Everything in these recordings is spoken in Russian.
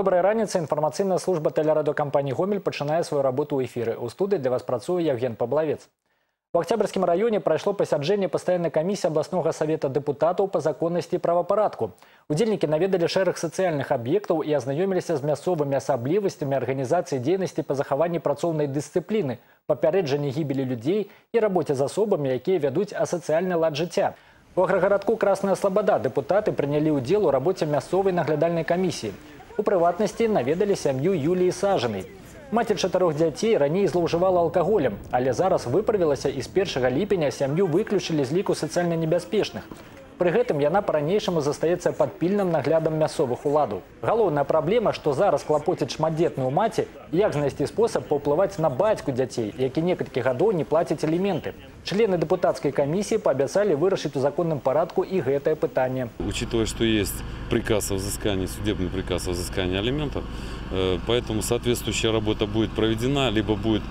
Добрая раніца інфармацыйная служба тэлерадыокампаніі гомель пачынае сваю работу ў эфіры у студыі для вас працуе Евген паблавец у октябрьскім раёне прайшло пасяджэнне пастаяннай камісіі абласнога савета дэпутатаў па законнасці і правапарадку удзельнікі наведалі шэраг сацыяльных аб'ектаў і азнаёміліся з мясцовымі асаблівасцямі арганізацыі дзейнасці па захаванні працоўнай дысцыпліны папярэджанні гібелі людзей і рабоце з асобамі якія вядуць асацыяльны лад жыцця у аграгарадку красная слабада дэпутаты прынялі ўдзел у рабоце мясцовай наглядальнай камісіі у прыватнасці наведалі сям'ю юліі сажанай маці чатырох дзяцей раней злоўжывала алкаголем але зараз выправілася і з першага ліпеня сям'ю выключылі з ліку сацыяльна небяспечных Пры гэтым яна па-ранейшаму застаецца пад пільным наглядам мясцовых уладаў. Галоўная праблема, што зараз клапоціць шматдзетную маці, як знайсці спосаб паўплываць на бацьку дзяцей, які некалькі гадоў не плаціць элементы. Члены депутатской комиссии пообещали вырашить в законном порядку и это питание. Учитывая, что есть приказ о взыскании, судебный приказ о взыскании алиментов, э, поэтому соответствующая работа будет проведена, либо будет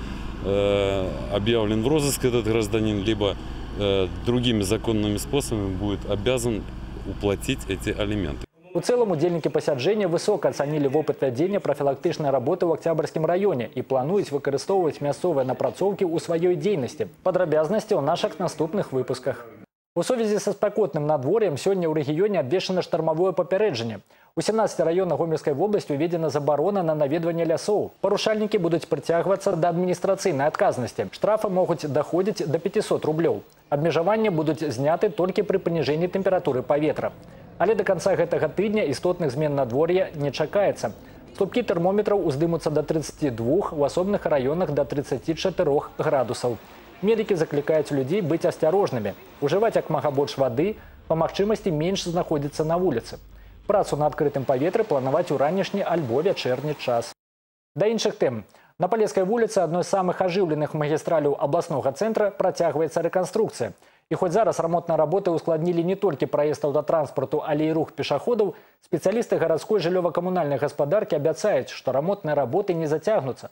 э, объявлен в розыск этот гражданин, либо Э, другими законными способами будет обязан уплатить эти алименты. У цілому дільники посядження високо оцінили опыт ведения профилактичной работы в Октябрьському районі і планують використовувати м'ясові напрацовки у своей деятельности. Подробности у наших наступных выпусках. У связи со спокойным надвор'ям сегодня у регіоні обвішане штормовое попередження – 18 района Гомельской области уведена заборона на наведванне лясоў. Парушальнікі будуць прыцягвацца да адміністрацыйнай адказнасці. Штрафы могут доходить до 500 рублей. рублёў. будут сняты только при понижении температуры по паветра. Але до конца гэтага тыдня измен на надвор'я не чакаецца. Ступки термометров уздымуцца до 32, в асобных районах до 34 градусов. Медики закликают людей быть осторожными, уживать как мага больше воды, по магчымасці меньше знаходзіцца на улице Працу на адкрытым паветры планаваць у ранішні альбо вячэрні час. Да іншых тэм. На палескай вуліцы адной з самых ажыўленых магістраляў абласнога цэнтра працягваецца рэканструкцыя. І хоць зараз рамонтныя работы ўскладнілі не толькі праезд аўтатранспарту, але і рух пешаходаў, спецыялісты гарадской жыллёва-камунальнай гаспадаркі абяцаюць, што рамонтныя работы не зацягнуцца.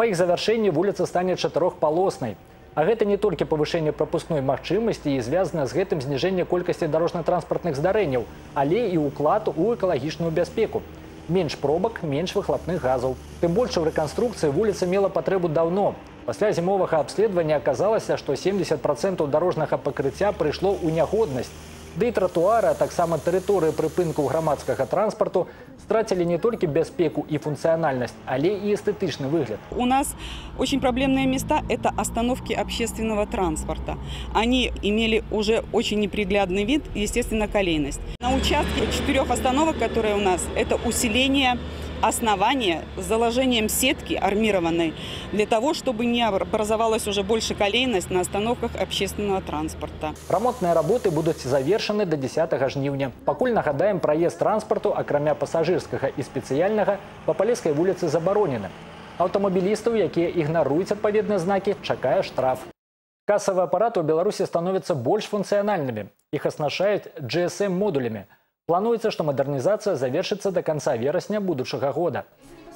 Па іх завяршэнні вуліца стане чатырохпалоснай. А гэта не толькі павышэнне прапускной магчымасці і звязана з гэтым зніжэнне колькасці дарожна-транспартных здарэнняў, але і ўклад у экалагічную бяспеку. Менш пробак, менш выхлапных газаў. Тым больш у рэканструкцыі вуліца мела патрэбу даўно. Пасля зімовага абследавання аказалася, што 70 процентаў дарожнага пакрыцця прыйшло ў нягоднасць Ды і тратуары, а таксама тэрыторыі прыпынку грамадскага транспарту страцілі не толькі бяспеку і функцыянальнасць, але і эстэтычны выгляд. У нас очень проблемные места – это остановки общественного транспорта. Они имели уже очень неприглядный вид, естественно, колейность. На участке четырех остановок, которые у нас, это усиление основание с заложением сетки армированной для того, чтобы не образовалась уже больше колейность на остановках общественного транспорта. Ремонтные работы будут завершены до 10 жніўня. Пакуль нагадаем, праезд транспарту, акрамя пасажырскага і спецыяльнага, па палескай вуліцы забаронены. Аўтамабілістаў, якія ігнаруюць адпаведныя знакі, чакае штраф. Касавыя апараты ў Беларусі становяцца больш функцыянальнымі. Іх аснашаюць GSM-модулямі – Плануецца, што мадэрнізацыя завершыцца да канца верасня будучага года.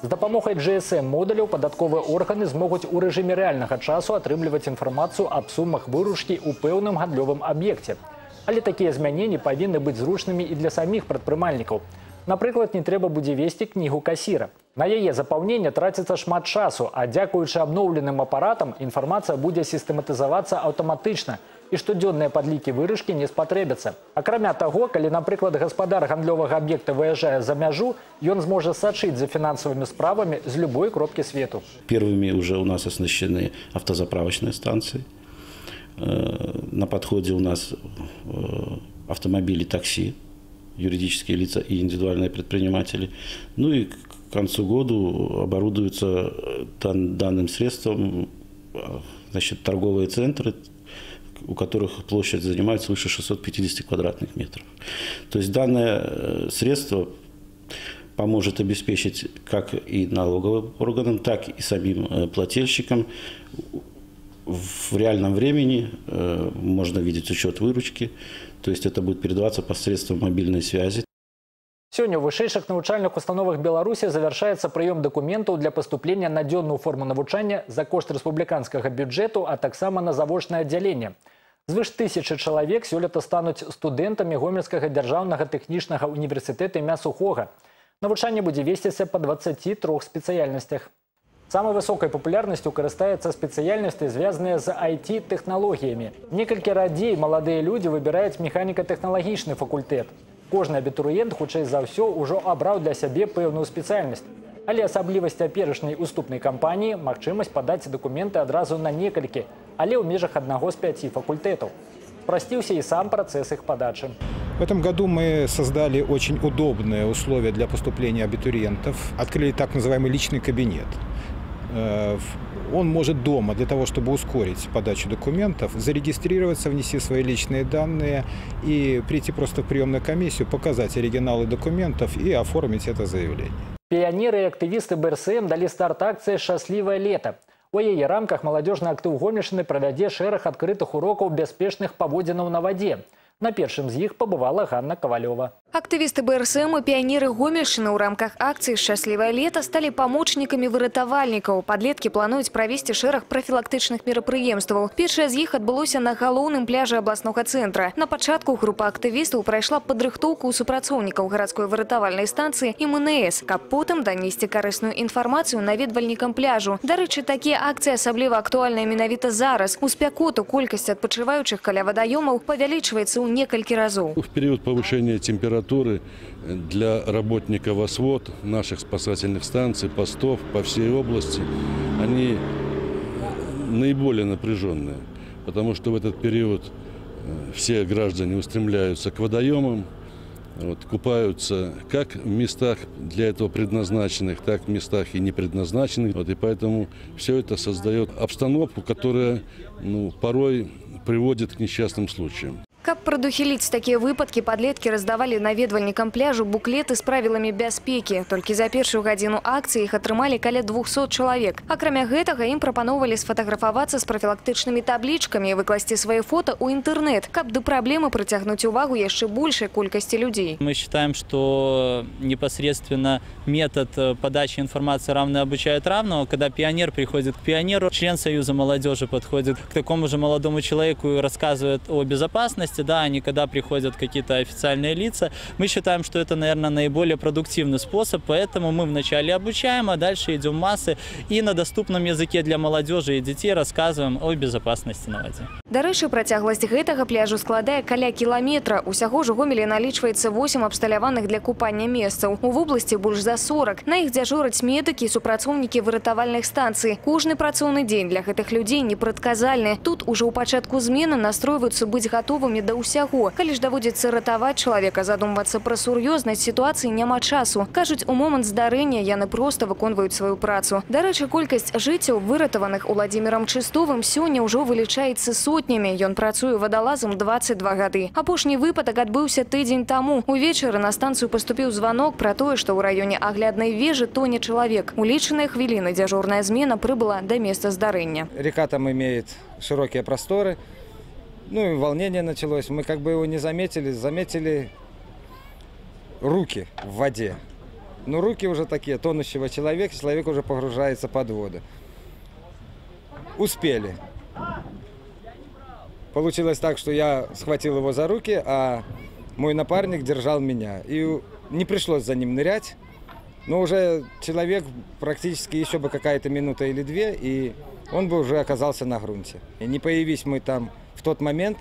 З дапамогай GSM модуляў падатковыя органы змогуць у рэжыме рэальнага часу атрымліваць інфармацыю аб сумах выручкі ў пэўным гандлёвым аб'екце. Але такія змяненні павінны быць зручнымі і для саміх прадпрымальнікаў. Напрыклад, не трэба будзе весці кнігу касіра. На яе запаўненне траціцца шмат часу, а дзякуючы абноўленым апаратам інфармацыя будзе сістэматызавацца аўтаматычна, і штодзённыя падлікі вырыжкі не спатрэбяцца. Акрамя таго, калі, напрыклад, гаспадар гандлёвага аб'екта выязджае за мяжу, ён зможа сачыць за фінансавымі справамі з любой кропкі свету. Первыми уже у нас оснащены автозаправочные станции. Э, на подходе у нас э, автомобили такси, юридические лица и индивидуальные предприниматели. Ну и к концу года оборудуются данным средством значит, торговые центры, у которых площадь занимает свыше 650 квадратных метров. То есть данное э, средство поможет обеспечить как и налоговым органам, так и самим э, плательщикам в реальном времени э, можно видеть учет выручки, то есть это будет передаваться посредством мобильной связи. Сегодня в вышэйшых навучальных установах Беларуси завершается прием документов для поступления на дзённую форму навучання за кошт рэспубліканскага бюджэту, а таксама на завочнае аддзяленне. Звыш тысячы чалавек сёлета стануць студэнтамі гомельскага дзяржаўнага тэхнічнага універсітэта імя сухога. Навучанне будзе весціся па 23 спецыяльнасцях. Самой высокой популярностью карыстаюцца спецыяльнасці, звязаныя з IT-тэхналогіямі. Некалькі радзей маладыя людзі выбіраюць механіка-тэхналагічны факультэт. Кожны абітурыент, хутчэй за ўсё, ўжо абраў для сябе пэўную спецыяльнасць. Але асаблівасць цяперашняй уступнай кампаніі магчымасць падаць дакументы адразу на некалькі, але ў межах аднаго з пяці факультэтаў. Спростился и сам процесс их подачи. В этом году мы создали очень удобные условия для поступления абитуриентов. Открыли так называемый личный кабинет. Э, он может дома, для того, чтобы ускорить подачу документов, зарегистрироваться, внести свои личные данные и прийти просто в приемную комиссию, показать оригиналы документов и оформить это заявление. Пионеры и активисты БРСМ дали старт акции «Счастливое лето». У яе рамках маладзёжны актыў гомельшчыны правядзе шэраг адкрытых урокаў бяспечных паводзінаў на вадзе. На першым з іх пабывала Ганна Кавалёва. Актывісты БРСМ и пионеры Гомельшины в рамках акции «Счастливое лето» стали помощниками выратавальнікаў. Подлетки плануюць правесці шэраг профилактичных мерапрыемстваў. Першае з іх адбылося на галоўным пляже областного центра. На пачатку група актывістаў прайшла падрыхтоўку ў супрацоўнікаў гарадской выратавальнай станцыі і МНС, каб потым данесці карысную інфармацыю наведвальнікам пляжу. Дарэчы, такія акцыі асабліва актуальныя менавіта зараз. У спякоту колькасць адпачываючых каля вадаёмаў павялічваецца ў некалькі разоў. В период повышения температуры температуры для работников ОСВОД, наших спасательных станций, постов по всей области, они наиболее напряженные, потому что в этот период э, все граждане устремляются к водоемам, вот, купаются как в местах для этого предназначенных, так в местах и не предназначенных. Вот, и поэтому все это создает обстановку, которая ну, порой приводит к несчастным случаям. Каб прадухіліць такія выпадкі падлеткі раздавалі наведвальнікам пляжу буклеты з правіламі бяспекі. Толькі за першую гадзіну акцыі іх атрымалі каля 200 чалавек. Акрамя гэтага ім прапаноўвалі сфотаграфавацца з прафілактычнымі таблічкамі і выкласці свае фото ў інтэрнэт, каб да праблемы прыцягнуць увагу яшчэ большай колькасці людзей. Мы считаем, что непосредственно метод э, подачи информации равный обучает равного, когда пионер приходит к пионеру, член Союза молодежи подходит к такому же молодому человеку и рассказывает о безопасности, части, да, они когда приходят какие-то официальные лица, мы считаем, что это, наверное, наиболее продуктивный способ, поэтому мы вначале обучаем, а дальше идем в массы и на доступном языке для молодежи и детей рассказываем о безопасности на воде. Дарэчы, працягласць гэтага пляжу складае каля кіламетра. Усяго ж у Гомелі налічваецца 8 абсталяваных для купання месцаў. У вобласці больш за 40. На іх дзяжураць медыкі, супрацоўнікі выратавальных станцый. Кожны працоўны дзень для гэтых людзей непрадказальны. Тут ужо ў пачатку змены настройваюцца быць гатовымі да ўсяго. Калі ж даводзіцца ратаваць чалавека, задумвацца пра сур'ёзнасць сітуацыі няма часу. Кажуць, у момант здарэння яны проста выконваюць сваю працу. Дарэчы, колькасць жыццяў выратаваных Уладзімірам Чыстовым сёння ўжо вылічаецца сотнямі. Ён працуе вадалазам 22 гады. Апошні выпадак адбыўся тыдзень таму. Увечары на станцыю паступіў званок пра тое, што ў раёне агляднай вежы тоне чалавек. У лічаныя хвіліны дзяжурная змена прыбыла да места здарэння. Река там имеет широкие просторы, ну и волнение началось. Мы как бы его не заметили, заметили руки в воде. Но руки уже такие, тонущего человека, человек уже погружается под воду. Успели. Получилось так, что я схватил его за руки, а мой напарник держал меня. И не пришлось за ним нырять. Но уже человек практически еще бы какая-то минута или две, и он бы уже оказался на грунте. И не появись мы там в тот момент,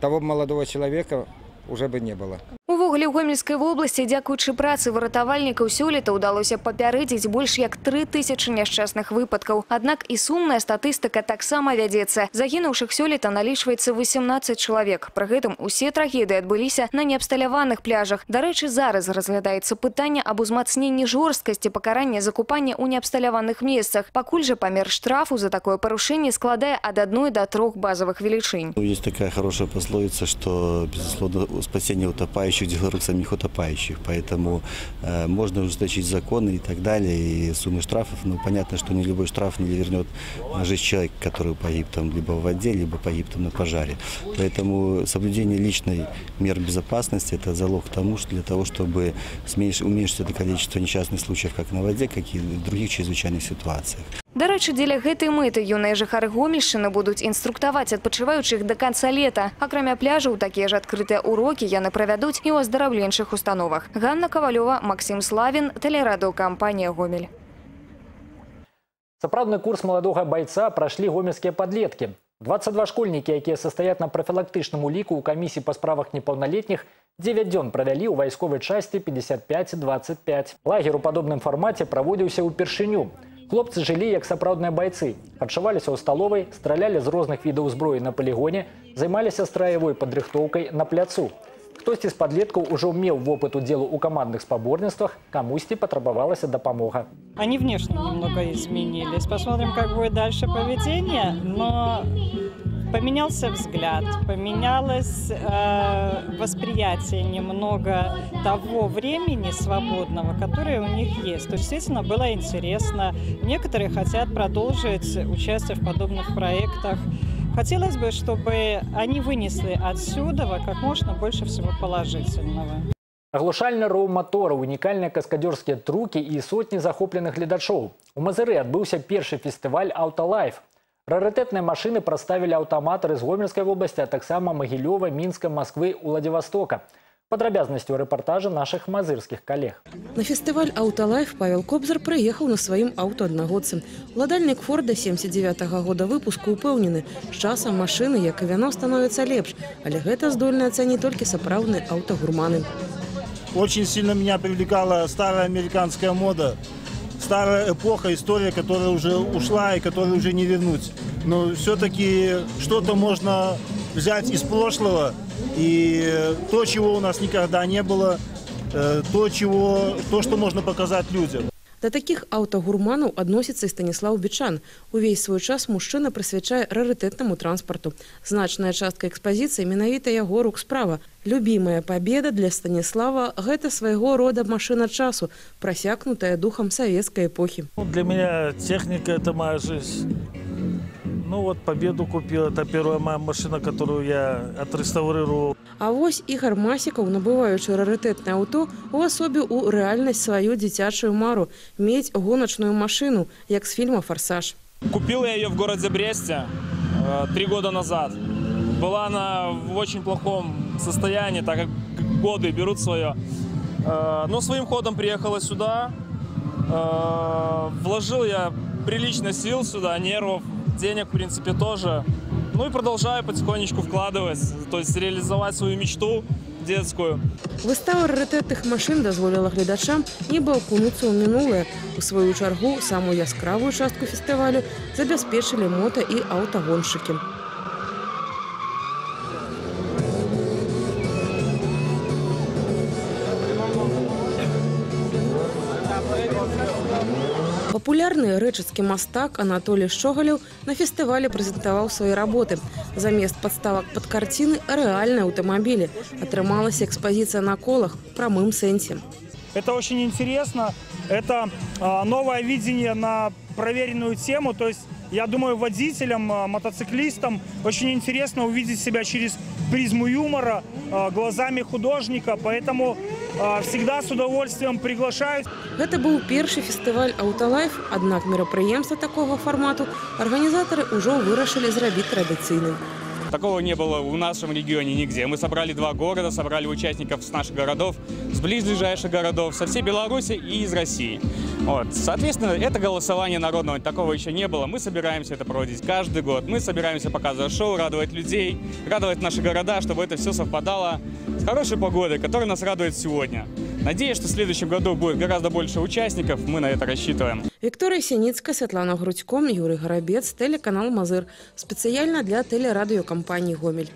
того молодого человека уже бы не было Увогуле ў гомельскай вобласці дзякуючы працы выратавальнікаў сёлета ўдалося папярэдзіць больш як тры тысячы няшчасных выпадкаў. Аднак і сумная статыстыка таксама вядзецца. Загінуўшых сёлета налічваецца 18 чалавек. Пры гэтым усе трагедыі адбыліся на неабсталяваных пляжах. Дарэчы, зараз разглядаецца пытанне аб узмацненні жорсткасці пакарання закупання ў неабсталяваных месцах. Пакуль жа памер штрафу за такое парушэнне складае ад адной да трох базовых велічынь. Есть такая хорошая пословица, что, безусловно, спасение утопающих самих утопающих. Поэтому э, можно ужесточить законы и так далее, и суммы штрафов. Но понятно, что не любой штраф не вернет жизнь человека, который погиб там либо в воде, либо погиб там на пожаре. Поэтому соблюдение личной мер безопасности – это залог тому, что для того, чтобы уменьшить это количество несчастных случаев как на воде, как и в других чрезвычайных ситуациях. Дарэчы, дзеля гэтай мэты юныя жыхары Гомельшчыны будуць інструктаваць адпачываючых да канца лета. Акрамя пляжаў, такія ж адкрытыя урокі яны правядуць і ў аздараўленчых установах. Ганна Кавалёва, Максим Славін, тэлерадыёкампанія «Гомель». Сапраўдны курс маладога бойца прошли гомельскія подлетки. 22 школьнікі, якія састаяць на прафілактычным уліку ў камісіі па справах непаўналетніх, 9 дзён правялі ў вайсковай часці 55-25. Лагер у падобным фармаце праводзіўся ўпершыню. Хлопцы жылі як сапраўдныя бойцы, харчаваліся ў сталовай, стралялі з розных відаў зброі на палігоне, займаліся страявой падрыхтоўкай на пляцу. Хтосьці з падлеткаў ужо меў вопыт удзелу ў камандных спаборніцтвах, камусьці патрабавалася дапамога. Они внешне немного изменились. Посмотрим, как будет дальше поведение. Но поменялся взгляд, поменялось э, восприятие немного того времени свободного, которое у них есть. То есть, естественно, было интересно. Некоторые хотят продолжить участие в подобных проектах. Хотелось бы, чтобы они вынесли отсюда как можно больше всего положительного. Аглушальны роў мотора, унікальныя каскадёрскія трукі і сотні захопленых гледачоў. У Мазыры адбыўся першы фестываль «Аўталайф». Рарытэтныя машыны прадставілі аўтаматары з гомельскай вобласці, а таксама Магілёва, Мінска, Масквы, Уладзівастока. Падрабязнасці ў рэпартажы нашых мазырскіх калег. На фестываль «Аўталайф» Павел Кобзар прыехаў на сваім аўтоаднагодцы. Уладальнік Форда 79 -го года выпуску упэўнены. З часам машыны, як і вяно, становяцца лепш. Але гэта здольны ацаніць толькі сапраўдныя аўтагурманы. Очень сильно меня привлекала старая американская мода. Старая эпоха, история, которая уже ушла и которую уже не вернуть. Но все-таки что-то можно взять из прошлого – и то, чего у нас никогда не было, э, то, чего, то что можно показать людям. Да такіх аўтагурманаў адносіцца і Станіслаў Бічан. Увесь свой час мужчына прысвячае рарытэтнаму транспарту. Значная частка экспазіцыі менавіта яго рук справа. Любімая пабеда для Станіслава гэта свайго рода машына часу, прасякнутая духам савецкай эпохі. Для меня техника это моя жизнь. Ну вот победу купил. Это первая моя машина, которую я отреставрировал. А вось Ігор Масікаў, набываючы рарытэтнае аўто, увасобіў у рэальнасць сваю дзіцячую мару мець гоначную машину, як з фильма «Форсаж». Купил я ее в городе Бресте э, три года назад. Была она в очень плохом состоянии, так как годы берут свое. Э, но своим ходом приехала сюда. Э, вложил я прилично сил сюда, нервов, денег, в принципе, тоже. Ну и продолжаю потихонечку вкладывать, то есть реализовать свою мечту детскую. Выстава рарытэтных машын дазволіла гледачам нібы акунуцца ў мінулае. У сваю чаргу самую яскравую частку фестывалю забяспечылі мота і аўтагоншчыкі. Папулярны рэчыцкі мастак Анатолій Шогалеў на фестывале прэзентаваў свае работы. Замест падставак пад карціны рэальныя аўтамабілі. Атрымалася экспазіцыя на колах в прамым сэнсе. Это очень интересно. Это а, новое видение на проверенную тему. То есть, я думаю, водителям, а, мотоциклистам очень интересно увидеть себя через призму юмора, а, глазами художника. Поэтому всегда с удовольствием приглашают. Это был первый фестиваль «Аўталайф», аднак мерапрыемства такого формату организаторы уже вырашылі зрабіць традыцыйным. Такого не было в нашем регионе нигде. Мы собрали два города, собрали участников с наших городов, с близлежащих городов, со всей Беларуси и из России. Вот. Соответственно, это голосование народного, такого еще не было. Мы собираемся это проводить каждый год. Мы собираемся показывать шоу, радовать людей, радовать наши города, чтобы это все совпадало с хорошей погодой, которая нас радует сегодня. Надеюсь, что в следующем году будет гораздо больше участников. Мы на это рассчитываем. Виктория Синицкая, Светлана Грудько, Юрий Горобец, телеканал «Мазыр». Специально для телерадиокомпании «Гомель».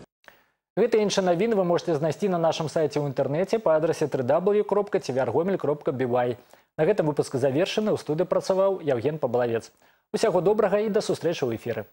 Гэта іншыя навіны вы можете знайсці на нашым сайце ў інтэрнэце па адрасе www.tvrgomель.by. На гэтым выпуск завершаны ў студыі працаваў Яўген Паблавец. Усяго добрага і да сустрэчы ў эфіры.